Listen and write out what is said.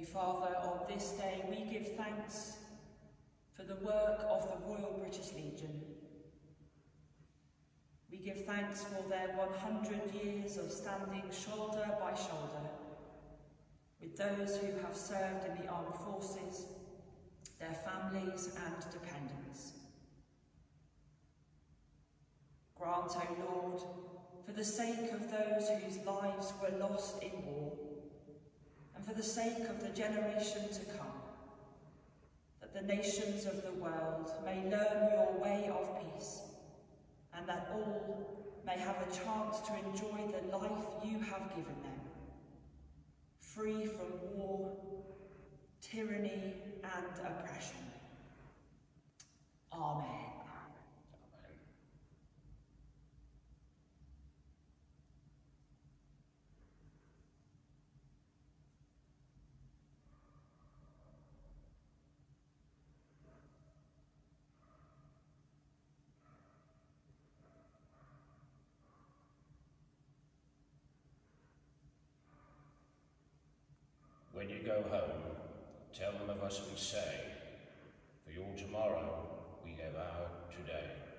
Heavenly Father, on this day we give thanks for the work of the Royal British Legion. We give thanks for their 100 years of standing shoulder by shoulder with those who have served in the armed forces, their families and dependents. Grant, O Lord, for the sake of those whose lives were lost in war, and for the sake of the generation to come, that the nations of the world may learn your way of peace, and that all may have a chance to enjoy the life you have given them, free from war, tyranny and oppression. Amen. When you go home, tell them of us we say, for your tomorrow we have our today.